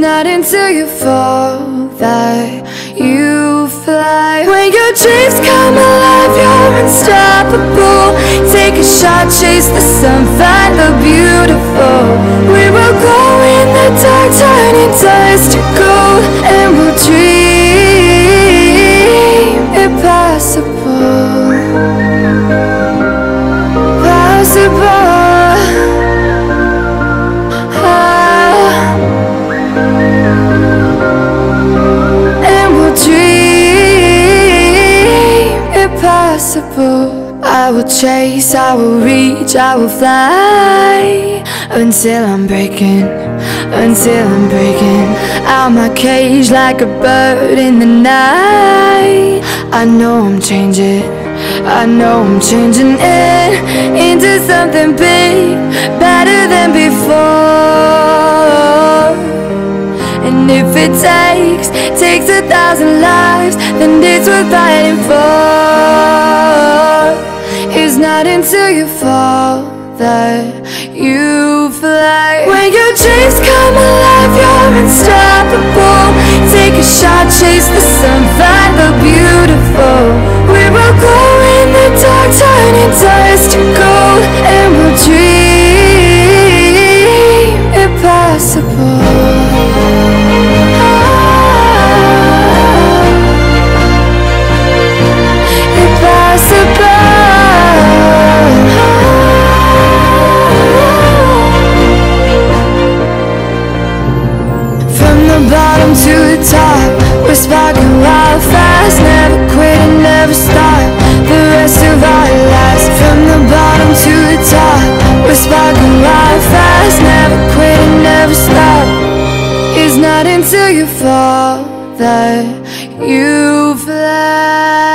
Not until you fall that you fly. When your dreams come alive, you're unstoppable. Take a shot, chase the sun, find the beautiful. Impossible. I will chase, I will reach, I will fly until I'm breaking, until I'm breaking out my cage like a bird in the night. I know I'm changing, I know I'm changing it into something big, If it takes, takes a thousand lives, then it's worth fighting for. It's not until you fall that you fly. When your dreams come alive, you're unstoppable. Take a shot, chase the until you fall that you fly.